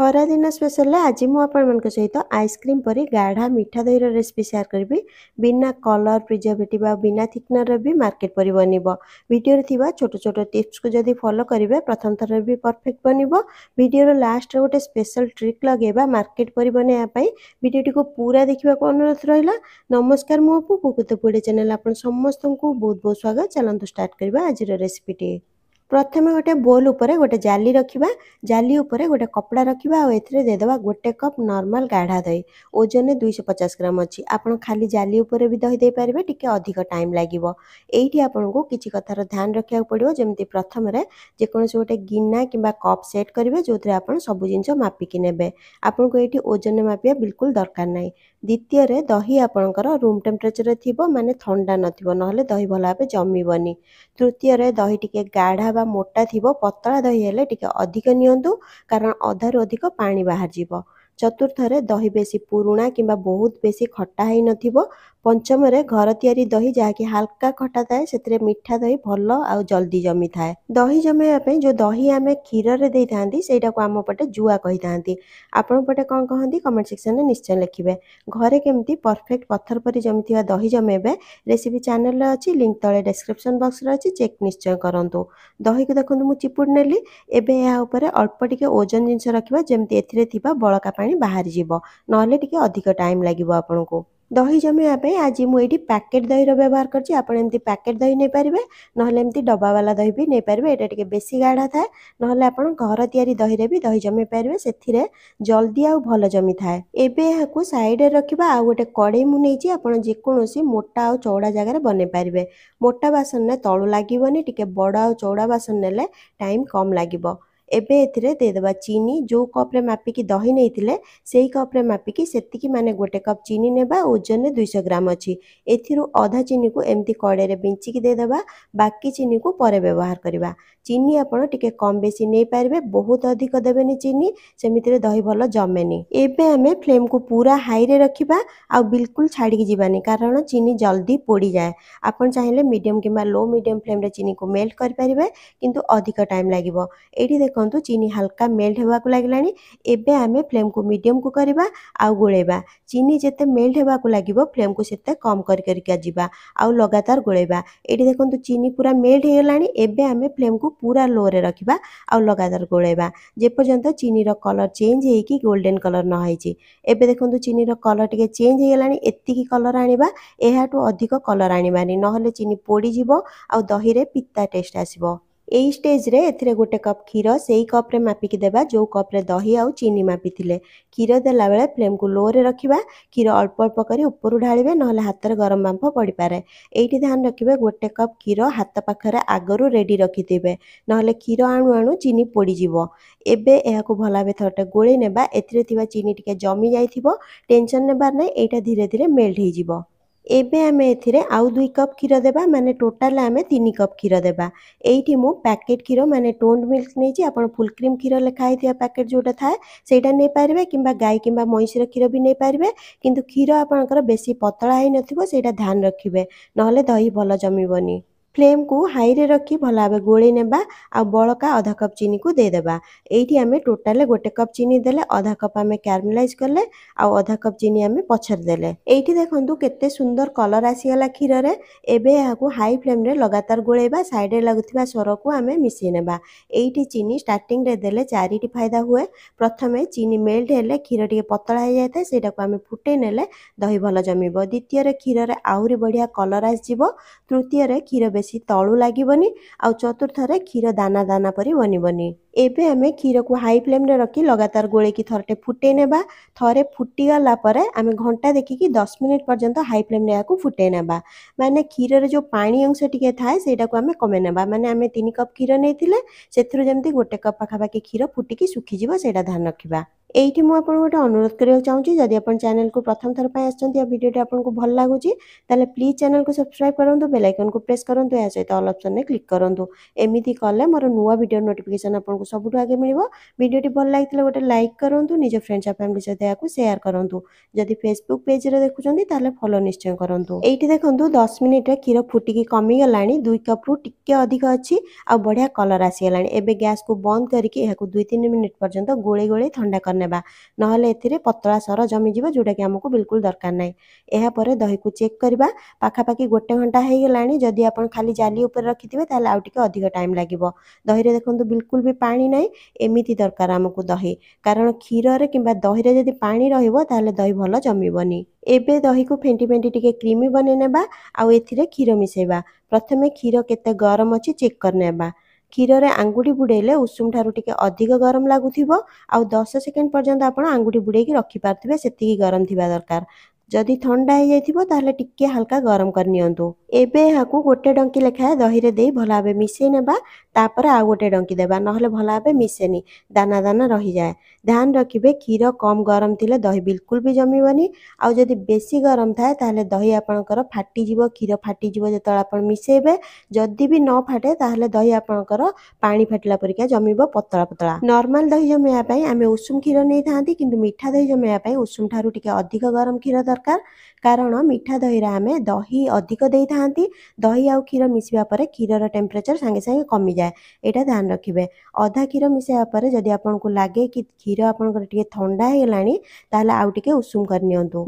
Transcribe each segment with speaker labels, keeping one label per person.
Speaker 1: खरादिन special आज म सहित आइसक्रिम परि गाढा मीठा दही र लेसिपि सेयर कि विना कलर प्रिजर्भेटिभ आना थिकनर भी मर्केट परि बन भिडियो इतिर छोटो छोटो टिप्सको जति फलो प्रथम थर भी पर्फेक्ट बनब भिडियो लास्ट र गोटे स्पेसल ट्रिक लगैवा मर्केट परि बनै को पूरा देखेको अनुरोध नमस्कार मु कुकुतपुडे च्याने आस्तु बहुत बहुत स्वागत चलाउँछु स्टार्ट गरेको आज रेसिपिट ପ୍ରଥମେ ଗୋଟେ ବୋଲ୍ ଉପରେ ଗୋଟେ ଜାଲି ରଖିବା ଜାଲି ଉପରେ ଗୋଟେ କପଡ଼ା ରଖିବା ଆଉ ଏଥିରେ ଦେଇଦେବା ଗୋଟେ କପ୍ ନର୍ମାଲ୍ ଗାଢ଼ା ଦହି ଓଜନରେ ଦୁଇଶହ ପଚାଶ ଗ୍ରାମ ଅଛି ଆପଣ ଖାଲି ଜାଲି ଉପରେ ବି ଦହି ଦେଇପାରିବେ ଟିକେ ଅଧିକ ଟାଇମ୍ ଲାଗିବ ଏଇଠି ଆପଣଙ୍କୁ କିଛି କଥାର ଧ୍ୟାନ ରଖିବାକୁ ପଡ଼ିବ ଯେମିତି ପ୍ରଥମରେ ଯେକୌଣସି ଗୋଟେ ଗିନା କିମ୍ବା କପ୍ ସେଟ୍ କରିବେ ଯେଉଁଥିରେ ଆପଣ ସବୁ ଜିନିଷ ମାପିକି ନେବେ ଆପଣଙ୍କୁ ଏଇଠି ଓଜନରେ ମାପିବା ବିଲକୁଲ ଦରକାର ନାହିଁ ଦ୍ୱିତୀୟରେ ଦହି ଆପଣଙ୍କର ରୁମ୍ ଟେମ୍ପରେଚରରେ ଥିବ ମାନେ ଥଣ୍ଡା ନଥିବ ନହେଲେ ଦହି ଭଲ ଭାବେ ଜମିବନି ତୃତୀୟରେ ଦହି ଟିକେ ଗାଢ଼ା ବା ମୋଟା ଥିବ ପତଳା ଦହି ହେଲେ ଟିକେ ଅଧିକ ନିଅନ୍ତୁ କାରଣ ଅଧାରୁ ଅଧିକ ପାଣି ବାହାରିଯିବ ଚତୁର୍ଥରେ ଦହି ବେଶୀ ପୁରୁଣା କିମ୍ବା ବହୁତ ବେଶୀ ଖଟା ହେଇନଥିବ ପଞ୍ଚମରେ ଘର ତିଆରି ଦହି ଯାହାକି ହାଲକା ଖଟା ଥାଏ ସେଥିରେ ମିଠା ଦହି ଭଲ ଆଉ ଜଲ୍ଦି ଜମିଥାଏ ଦହି ଜମେଇବା ପାଇଁ ଯେଉଁ ଦହି ଆମେ କ୍ଷୀରରେ ଦେଇଥାନ୍ତି ସେଇଟାକୁ ଆମ ପଟେ ଜୁଆ କହିଥାନ୍ତି ଆପଣ ପଟେ କ'ଣ କହନ୍ତି କମେଣ୍ଟ ସେକ୍ସନରେ ନିଶ୍ଚୟ ଲେଖିବେ ଘରେ କେମିତି ପରଫେକ୍ଟ ପଥର ପରି ଜମିଥିବା ଦହି ଜମେଇବେ ରେସିପି ଚ୍ୟାନେଲରେ ଅଛି ଲିଙ୍କ୍ ତଳେ ଡେସ୍କ୍ରିପସନ୍ ବକ୍ସରେ ଅଛି ଚେକ୍ ନିଶ୍ଚୟ କରନ୍ତୁ ଦହିକୁ ଦେଖନ୍ତୁ ମୁଁ ଚିପୁଡ଼ି ନେଲି ଏବେ ଏହା ଉପରେ ଅଳ୍ପ ଟିକେ ଓଜନ ଜିନିଷ ରଖିବା ଯେମିତି ଏଥିରେ ଥିବା ବଳକା ପାଣି ମାନେ ବାହାରିଯିବ ନହେଲେ ଟିକେ ଅଧିକ ଟାଇମ୍ ଲାଗିବ ଆପଣଙ୍କୁ ଦହି ଜମେଇବା ପାଇଁ ଆଜି ମୁଁ ଏଇଠି ପ୍ୟାକେଟ୍ ଦହିର ବ୍ୟବହାର କରିଛି ଆପଣ ଏମିତି ପ୍ୟାକେଟ୍ ଦହି ନେଇପାରିବେ ନହେଲେ ଏମିତି ଡବାବାଲା ଦହି ବି ନେଇପାରିବେ ଏଇଟା ଟିକେ ବେଶୀ ଗାଢ଼ା ଥାଏ ନହେଲେ ଆପଣ ଘର ତିଆରି ଦହିରେ ବି ଦହି ଜମେଇ ପାରିବେ ସେଥିରେ ଜଲ୍ଦି ଆଉ ଭଲ ଜମିଥାଏ ଏବେ ଏହାକୁ ସାଇଡ଼ରେ ରଖିବା ଆଉ ଗୋଟେ କଡ଼େଇ ମୁଁ ନେଇଛି ଆପଣ ଯେକୌଣସି ମୋଟା ଆଉ ଚଉଡ଼ା ଜାଗାରେ ବନେଇ ପାରିବେ ମୋଟା ବାସନରେ ତଳୁ ଲାଗିବନି ଟିକେ ବଡ଼ ଆଉ ଚଉଡ଼ା ବାସନ ନେଲେ ଟାଇମ୍ କମ୍ ଲାଗିବ ଏବେ ଏଥିରେ ଦେଇଦେବା ଚିନି ଯେଉଁ କପ୍ରେ ମାପିକି ଦହି ନେଇଥିଲେ ସେଇ କପ୍ରେ ମାପିକି ସେତିକି ମାନେ ଗୋଟେ କପ୍ ଚିନି ନେବା ଓଜନରେ ଦୁଇଶହ ଗ୍ରାମ ଅଛି ଏଥିରୁ ଅଧା ଚିନିକୁ ଏମିତି କଡ଼େଇରେ ବିଞ୍ଚିକି ଦେଇଦେବା ବାକି ଚିନିକୁ ପରେ ବ୍ୟବହାର କରିବା ଚିନି ଆପଣ ଟିକେ କମ୍ ବେଶୀ ନେଇପାରିବେ ବହୁତ ଅଧିକ ଦେବେନି ଚିନି ସେମିତିରେ ଦହି ଭଲ ଜମେନି ଏବେ ଆମେ ଫ୍ଲେମ୍କୁ ପୁରା ହାଇରେ ରଖିବା ଆଉ ବିଲକୁଲ ଛାଡ଼ିକି ଯିବାନି କାରଣ ଚିନି ଜଲ୍ଦି ପୋଡ଼ିଯାଏ ଆପଣ ଚାହିଁଲେ ମିଡ଼ିୟମ୍ କିମ୍ବା ଲୋ ମିଡ଼ିୟମ୍ ଫ୍ଲେମ୍ରେ ଚିନିକୁ ମେଲ୍ଟ କରିପାରିବେ କିନ୍ତୁ ଅଧିକ ଟାଇମ୍ ଲାଗିବ ଏଇଠି ଦେଖ দেখন্তু চিনি হালকা মেল্ট হওয়াকু লাগিলানি এবে আমি ফ্লেমকু মিডিয়ামকু করিবা আউ গোলাইবা চিনি যেতে মেল্ট হওয়াকু লাগিব ফ্লেমকু সেতে কম করি করিকা যা আউ লগাতার গোলাইবা এটি দেখন্তু চিনি পুরা মেল্ট হয়েগলানি এবে আমি ফ্লেমকু পুরা লোরে রাখিবা আউ লগাতার গোলাইবা যেপর্যন্ত চিনির কলর চেঞ্জ হয়েকি গোল্ডেন কলর ন হয়েছি এবে দেখন্তু চিনির কলর টিকে চেঞ্জ হয়েগলানি এতিকি কলর আনিবা এহাটু অধিক কলর আনিবানি নহলে চিনি পোড়িযিব আউ দহিরে পিত্তা টেস্ট আসিব এই ଷ୍ଟେଜ୍ରେ ଏଥିରେ ଗୋଟେ କପ୍ କ୍ଷୀର ସେଇ କପ୍ରେ ମାପିକି ଦେବା ଯେଉଁ କପ୍ରେ ଦହି ଆଉ ଚିନି ମାପିଥିଲେ କ୍ଷୀର ଦେଲାବେଳେ ଫ୍ଲେମ୍କୁ ଲୋରେ ରଖିବା କ୍ଷୀର ଅଳ୍ପ ଅଳ୍ପ କରି ଉପରୁ ଢାଳିବେ ନହେଲେ ହାତରେ ଗରମ ବାମ୍ଫ ପଡ଼ିପାରେ ଏଇଠି ଧ୍ୟାନ ରଖିବେ ଗୋଟେ କପ୍ କ୍ଷୀର ହାତ ପାଖରେ ଆଗରୁ ରେଡ଼ି ରଖିଥିବେ ନହେଲେ କ୍ଷୀର ଆଣୁ ଆଣୁ ଚିନି ପୋଡ଼ିଯିବ ଏବେ ଏହାକୁ ଭଲ ଭାବେ ଥରଟେ ଗୋଳେଇ ନେବା ଏଥିରେ ଥିବା ଚିନି ଟିକେ ଜମି ଯାଇଥିବ ଟେନସନ୍ ନେବାର ନାହିଁ ଏଇଟା ଧୀରେ ଧୀରେ ମେଲ୍ଟ ହେଇଯିବ ଏବେ ଆମେ ଏଥିରେ ଆଉ ଦୁଇ କପ୍ କ୍ଷୀର ଦେବା ମାନେ ଟୋଟାଲ୍ ଆମେ ତିନି କପ୍ କ୍ଷୀର ଦେବା ଏଇଠି ମୁଁ ପ୍ୟାକେଟ୍ କ୍ଷୀର ମାନେ ଟୋଣ୍ଡ ମିଲ୍କ ନେଇଛି ଆପଣ ଫୁଲ୍ କ୍ରିମ୍ କ୍ଷୀର ଲେଖା ହେଇଥିବା ପ୍ୟାକେଟ୍ ଯେଉଁଟା ଥାଏ ସେଇଟା ନେଇପାରିବେ କିମ୍ବା ଗାଈ କିମ୍ବା ମଇଁଷିର କ୍ଷୀର ବି ନେଇପାରିବେ କିନ୍ତୁ କ୍ଷୀର ଆପଣଙ୍କର ବେଶୀ ପତଳା ହେଇନଥିବ ସେଇଟା ଧ୍ୟାନ ରଖିବେ ନହେଲେ ଦହି ଭଲ ଜମିବନି ফ্লেমକୁ ହାଇରେ ରଖି ଭଲ ଭାବେ ଗୋଳେଇ ନେବା ଆଉ ବଳକା ଅଧା କପ୍ ଚିନିକୁ ଦେଇଦେବା ଏଇଠି ଆମେ ଟୋଟାଲ ଗୋଟେ କପ୍ ଚିନି ଦେଲେ ଅଧା କପ୍ ଆମେ କ୍ୟାରାମେଲାଇଜ୍ କଲେ ଆଉ ଅଧା କପ୍ ଚିନି ଆମେ ପଛରେ ଦେଲେ ଏଇଠି ଦେଖନ୍ତୁ କେତେ ସୁନ୍ଦର କଲର୍ ଆସିଗଲା କ୍ଷୀରରେ ଏବେ ଏହାକୁ ହାଇ ଫ୍ଲେମ୍ରେ ଲଗାତାର ଗୋଳେଇବା ସାଇଡ଼୍ରେ ଲାଗୁଥିବା ସରକୁ ଆମେ ମିଶାଇ ନେବା ଏଇଠି ଚିନି ଷ୍ଟାର୍ଟିଂରେ ଦେଲେ ଚାରିଟି ଫାଇଦା ହୁଏ ପ୍ରଥମେ ଚିନି ମେଲ୍ଟ ହେଲେ କ୍ଷୀର ଟିକେ ପତଳା ହେଇଯାଇଥାଏ ସେଇଟାକୁ ଆମେ ଫୁଟେଇ ନେଲେ ଦହି ଭଲ ଜମିବ ଦ୍ୱିତୀୟରେ କ୍ଷୀରରେ ଆହୁରି ବଢ଼ିଆ କଲର୍ ଆସିଯିବ ତୃତୀୟରେ କ୍ଷୀର ବେଶୀ ତଳୁ ଲାଗିବନି ଆଉ ଚତୁର୍ଥରେ କ୍ଷୀର ଦାନା ଦାନା ପରି ବନିବନି ଏବେ ଆମେ କ୍ଷୀରକୁ ହାଇ ଫ୍ଲେମ୍ରେ ରଖି ଲଗାତାର ଗୋଳେଇକି ଥରଟେ ଫୁଟେଇ ନେବା ଥରେ ଫୁଟିଗଲା ପରେ ଆମେ ଘଣ୍ଟା ଦେଖିକି ଦଶ ମିନିଟ୍ ପର୍ଯ୍ୟନ୍ତ ହାଇ ଫ୍ଲେମ୍ରେ ଏହାକୁ ଫୁଟେଇ ନେବା ମାନେ କ୍ଷୀରରେ ଯେଉଁ ପାଣି ଅଂଶ ଟିକେ ଥାଏ ସେଇଟାକୁ ଆମେ କମେଇ ନେବା ମାନେ ଆମେ ତିନି କପ୍ କ୍ଷୀର ନେଇଥିଲେ ସେଥିରୁ ଯେମିତି ଗୋଟେ କପ୍ ପାଖାପାଖି କ୍ଷୀର ଫୁଟିକି ଶୁଖିଯିବ ସେଇଟା ଧ୍ୟାନ ରଖିବା এইটি ମୁଁ ଆପଣଙ୍କୁ ଗୋଟେ ଅନୁରୋଧ କରିବାକୁ ଚାହୁଁଛି ଯଦି ଆପଣ ଚ୍ୟାନେଲକୁ ପ୍ରଥମ ଥର ପାଇଁ ଆସିଛନ୍ତି ଆଉ ଭିଡ଼ିଓଟି ଆପଣଙ୍କୁ ଭଲ ଲାଗୁଛି ତାହେଲେ ପ୍ଲିଜ୍ ଚ୍ୟାନେଲକୁ ସବସ୍କ୍ରାଇବ୍ କରନ୍ତୁ ବେଲ୍ ଆଇକନ୍କୁ ପ୍ରେସ୍ କରନ୍ତୁ ଏହା ସହିତ ଅଲ୍ ଅପ୍ସନ୍ରେ କ୍ଲିକ୍ କରନ୍ତୁ ଏମିତି କଲେ ମୋର ନୂଆ ଭିଡ଼ିଓ ନୋଟିଫିକେସନ୍ ଆପଣଙ୍କୁ ସବୁଠୁ ଆଗେ ମିଳିବ ଭିଡ଼ିଓଟି ଭଲ ଲାଗିଥିଲେ ଗୋଟେ ଲାଇକ୍ କରନ୍ତୁ ନିଜ ଫ୍ରେଣ୍ଡସ୍ ଆଉ ଫ୍ୟାମିଲି ସହିତ ଏହାକୁ ସେୟାର କରନ୍ତୁ ଯଦି ଫେସବୁକ୍ ପେଜ୍ରେ ଦେଖୁଛନ୍ତି ତାହେଲେ ଫଲୋ ନିଶ୍ଚୟ କରନ୍ତୁ ଏଇଠି ଦେଖନ୍ତୁ ଦଶ ମିନିଟ୍ରେ କ୍ଷୀର ଫୁଟିକି କମିଗଲାଣି ଦୁଇ କପ୍ରୁ ଟିକେ ଅଧିକ ଅଛି ଆଉ ବଢ଼ିଆ କଲର୍ ଆସିଗଲାଣି ଏବେ ଗ୍ୟାସ୍କୁ ବନ୍ଦ କରିକି ଏହାକୁ ଦୁଇ ତିନି ମିନିଟ୍ ପର୍ଯ୍ୟନ୍ତ ଗୋଳେଇ ଗୋଳେଇ ଥଣ୍ଡା କରନ୍ତୁ ନେବା ନହେଲେ ଏଥିରେ ପତଳା ସର ଜମିଯିବ ଯେଉଁଟାକି ଆମକୁ ବିଲକୁଲ ଦରକାର ନାହିଁ ଏହାପରେ ଦହିକୁ ଚେକ୍ କରିବା ପାଖାପାଖି ଗୋଟେ ଘଣ୍ଟା ହେଇଗଲାଣି ଯଦି ଆପଣ ଖାଲି ଜାଲି ଉପରେ ରଖିଥିବେ ତାହେଲେ ଆଉ ଟିକେ ଅଧିକ ଟାଇମ୍ ଲାଗିବ ଦହିରେ ଦେଖନ୍ତୁ ବିଲକୁଲ ବି ପାଣି ନାହିଁ ଏମିତି ଦରକାର ଆମକୁ ଦହି କାରଣ କ୍ଷୀରରେ କିମ୍ବା ଦହିରେ ଯଦି ପାଣି ରହିବ ତାହେଲେ ଦହି ଭଲ ଜମିବନି ଏବେ ଦହିକୁ ଫେଣ୍ଟି ଫେଣ୍ଟି ଟିକେ କ୍ରିମି ବନେଇ ନେବା ଆଉ ଏଥିରେ କ୍ଷୀର ମିଶେଇବା ପ୍ରଥମେ କ୍ଷୀର କେତେ ଗରମ ଅଛି ଚେକ୍ କରିନେବା କ୍ଷୀରରେ ଆଙ୍ଗୁଠି ବୁଡ଼େଇଲେ ଉଷୁମ ଠାରୁ ଟିକେ ଅଧିକ ଗରମ ଲାଗୁଥିବ ଆଉ ଦଶ ସେକେଣ୍ଡ ପର୍ଯ୍ୟନ୍ତ ଆପଣ ଆଙ୍ଗୁଠି ବୁଡ଼େଇକି ରଖିପାରୁଥିବେ ସେତିକି ଗରମ ଥିବା ଦରକାର ଯଦି ଥଣ୍ଡା ହେଇଯାଇଥିବ ତାହେଲେ ଟିକେ ହାଲକା ଗରମ କରିନିଅନ୍ତୁ ଏବେ ଏହାକୁ ଗୋଟେ ଡଙ୍କି ଲେଖାଏଁ ଦହିରେ ଦେଇ ଭଲ ଭାବେ ମିଶାଇ ନେବା तापर आउ गोटे डंकी देवा ना भल भाव मिसेनी दाना दाना रही जाए ध्यान रखिए क्षीर कम गरम थी दही बिल्कुल भी जमीवनी आदि बेसी गरम थाए तो दही आपंकर फाटिज क्षीर फाटिज जो आप मिसेबे जदि भी न फाटे तो दही आपंकर पाणी फाटला परीक्षा जमीब पतला पतला नर्माल दही जमेवाई आम उषुम क्षीर नहीं था कि मीठा दही जमेवाई उषुम ठारे अधिक गरम क्षीर दरकार कारण मीठा दही रामे दही अधिक दही आ क्षीर मिसापर क्षीर टेम्परेचर सागे सागे कमी जाए जाए यहाँ ध्यान रखिए अधा क्षीर मिसापर जदि आपको लगे कि क्षीर आपला तेल आउटे उषुम कर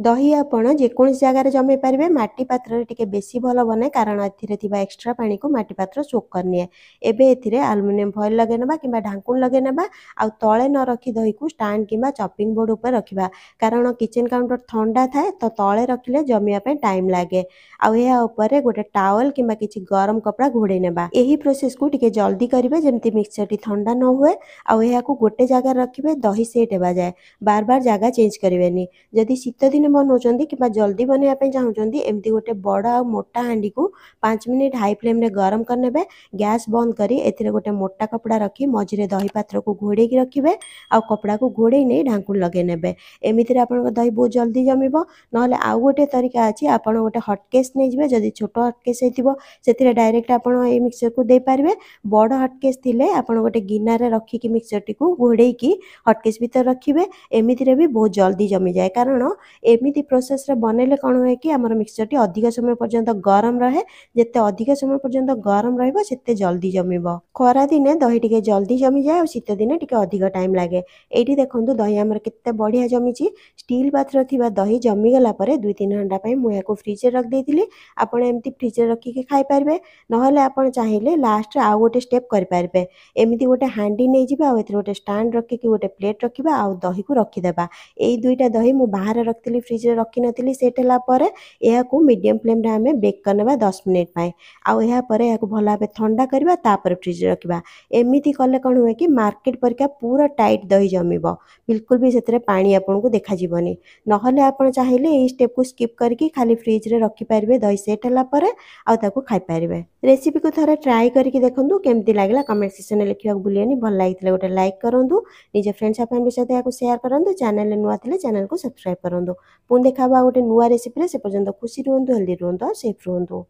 Speaker 1: दही आपोसी जगार जमे पारे मटी पत्र बेसी भल बनाए कारण एक्सट्रा पा को मटी पत्र सोक करनी है आलुमिनियम फइल लगे ना कि ढाकुण लगे ना आउ ते न रखी दही को स्टाण कि चपिंग बोर्ड उपर रखा कारण किचेन काउंटर थंडा थाए तो तले रखिले जमीवाप टाइम लगे आउ यह गोटे टावल कि गरम कपड़ा घोड़े ना प्रोसेस को जल्दी करेंगे जमी मिक्सचर टी था न हुए आगे गोटे जगह रखिए दही से देवा जाए बार बार जगह चेंज करेंगे जदि शीत दिन बनाऊँ कि जल्दी बनवाई चाहूँगी एमती गोटे बड़ मोटा हाँ को पाँच मिनिट हाई फ्लेम गरम करने गैस बंद कर गोटे मोटा कपड़ा रखी मझे दही पात्र को घोड़े रखिए आउ कपड़ा को घोड़े नहीं ढाक लगे ने एमती आप दही बहुत जल्दी जमीब ना आउ गोटे तरीका अच्छी आप गोटे हटकेस नहीं जब छोट हटकेस डायरेक्ट आप मिक्सर को दे पारे ବଡ଼ ହଟକେସ୍ ଥିଲେ ଆପଣ ଗୋଟେ ଗିନାରେ ରଖିକି ମିକ୍ସଚର୍ଟିକୁ ଘୋଡ଼େଇକି ହଟକେସ୍ ଭିତରେ ରଖିବେ ଏମିତିରେ ବି ବହୁତ ଜଲ୍ଦି ଜମିଯାଏ କାରଣ ଏମିତି ପ୍ରୋସେସ୍ରେ ବନେଇଲେ କ'ଣ ହୁଏ କି ଆମର ମିକ୍ସଚର୍ଟି ଅଧିକ ସମୟ ପର୍ଯ୍ୟନ୍ତ ଗରମ ରହେ ଯେତେ ଅଧିକ ସମୟ ପର୍ଯ୍ୟନ୍ତ ଗରମ ରହିବ ସେତେ ଜଲ୍ଦି ଜମିବ ଖରାଦିନେ ଦହି ଟିକେ ଜଲ୍ଦି ଜମିଯାଏ ଆଉ ଶୀତ ଦିନେ ଟିକେ ଅଧିକ ଟାଇମ୍ ଲାଗେ ଏଇଠି ଦେଖନ୍ତୁ ଦହି ଆମର କେତେ ବଢ଼ିଆ ଜମିଛି ଷ୍ଟିଲ୍ ପାତ୍ର ଥିବା ଦହି ଜମିଗଲା ପରେ ଦୁଇ ତିନି ଘଣ୍ଟା ପାଇଁ ମୁଁ ଏହାକୁ ଫ୍ରିଜ୍ରେ ରଖିଦେଇଥିଲି ଆପଣ ଏମିତି ଫ୍ରିଜ୍ରେ ରଖିକି ଖାଇପାରିବେ ନହେଲେ ଆପଣ ଚାହିଁଲେ ଲାଷ୍ଟରେ ଆଉ ଗୋଟେ स्टेप करेंगे एमती गोटे हाँ नहीं गोटे स्टाण रखिक गोटे प्लेट रखा आ दही को रखीदे यही दुईटा दही मुझ बाहर रखी फ्रिज रखी नी से हो मीडियम फ्लेम आम बेक कर ना दस मिनिट पर भल भाव थंडा करापर फ्रिज रखा एमती कले कौन हुए कि मार्केट परीक्षा पूरा टाइट दही जमी बिलकुल भी से देखा ना चाहिए ये स्टेप को स्कीप करके खाली फ्रिज्रे रखिपारे दही सेट हो रेसीपी को थे ट्राए करके देखते କେମିତି ଲାଗିଲା କମେଣ୍ଟ ସେକ୍ସନରେ ଲେଖିବାକୁ ଭୁଲିବେନି ଭଲ ଲାଗିଥିଲେ ଗୋଟେ ଲାଇକ୍ କରନ୍ତୁ ନିଜ ଫ୍ରେଣ୍ଡସ୍ ଆଉ ଫ୍ୟାମିଲି ସହିତ ଏହାକୁ ସେୟାର କରନ୍ତୁ ଚ୍ୟାନେଲରେ ନୂଆ ଥିଲେ ଚ୍ୟାନେଲକୁ ସବସ୍କ୍ରାଇବ୍ କରନ୍ତୁ ପୁଣି ଦେଖା ହେବ ଆଉ ଗୋଟେ ନୂଆ ରେସିପିରେ ସେ ପର୍ଯ୍ୟନ୍ତ ଖୁସି ରୁହନ୍ତୁ ହେଲ୍ଦି ରୁହନ୍ତୁ ଆଉ ସେଫ୍ ରୁହନ୍ତୁ